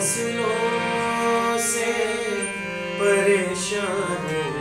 فصلوں سے پریشان ہوں۔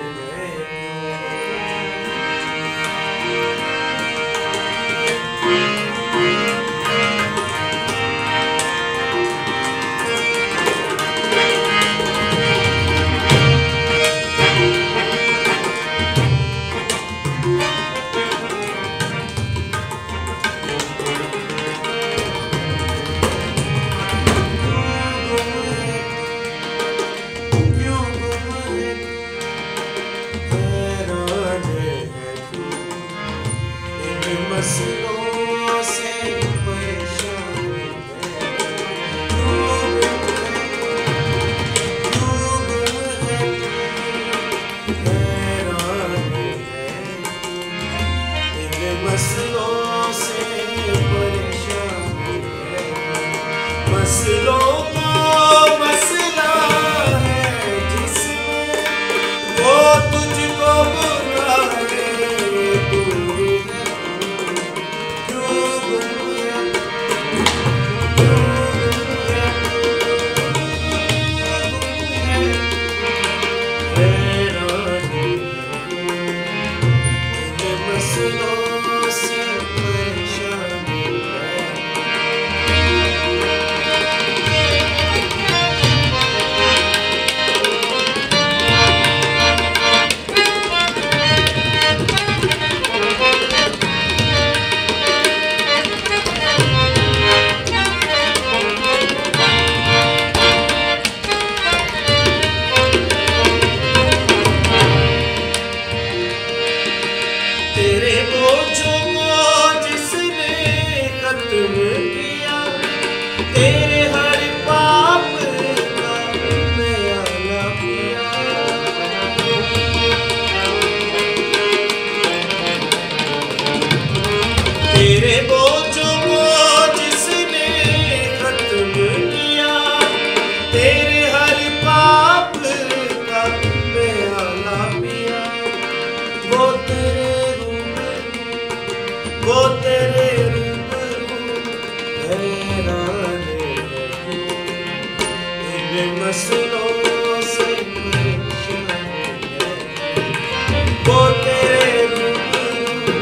ان مسئلوں سے پریشان ہے کیوں تیرے بوجھوں کو جس نے ختم کیا، تیرے ہر پاپ کا بیانہ کیا۔ تیرے بوجھوں کو جس نے ختم کیا، تیرے ہر پاپ کا بیانہ پیا وہ تیرے وہ تیرے روبرو حیران ان مسئلوں سے وہ تیرے روبرو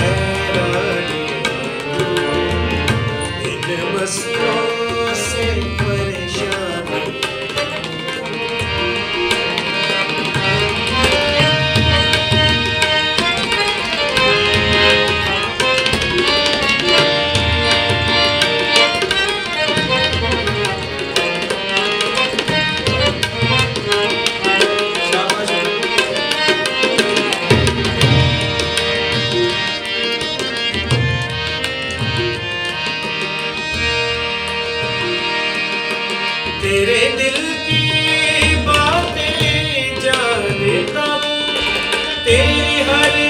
حیران ان مسئلوں تیری ہر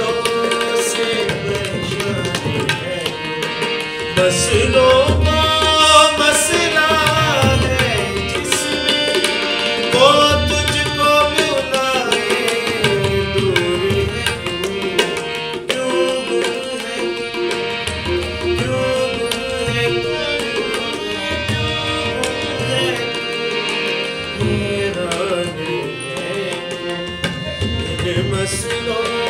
Lord.